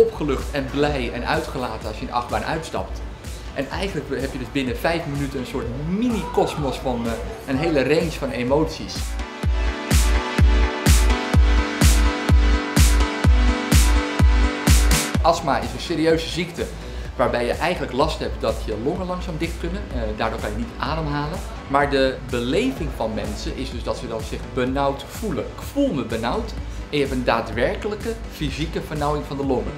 opgelucht en blij en uitgelaten als je in achtbaan uitstapt. En eigenlijk heb je dus binnen vijf minuten een soort mini-kosmos van uh, een hele range van emoties. Astma is een serieuze ziekte waarbij je eigenlijk last hebt dat je longen langzaam dicht kunnen. Uh, daardoor kan je niet ademhalen. Maar de beleving van mensen is dus dat ze dan zich benauwd voelen. Ik voel me benauwd en je hebt een daadwerkelijke fysieke vernauwing van de longen.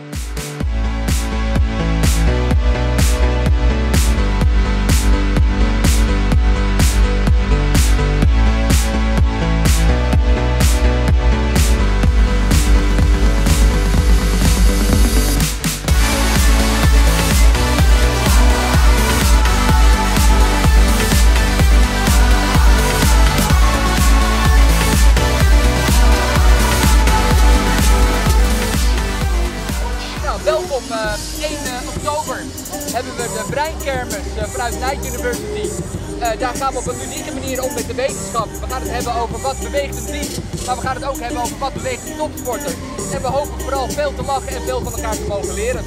Uh, 1 oktober hebben we de Breinkermis uh, vanuit Night University. Daar gaan we op een unieke manier om met de wetenschap. We gaan het hebben over wat beweegt een team, maar we gaan het ook hebben over wat beweegt een topsporter. En we hopen vooral veel te lachen en veel van elkaar te mogen leren.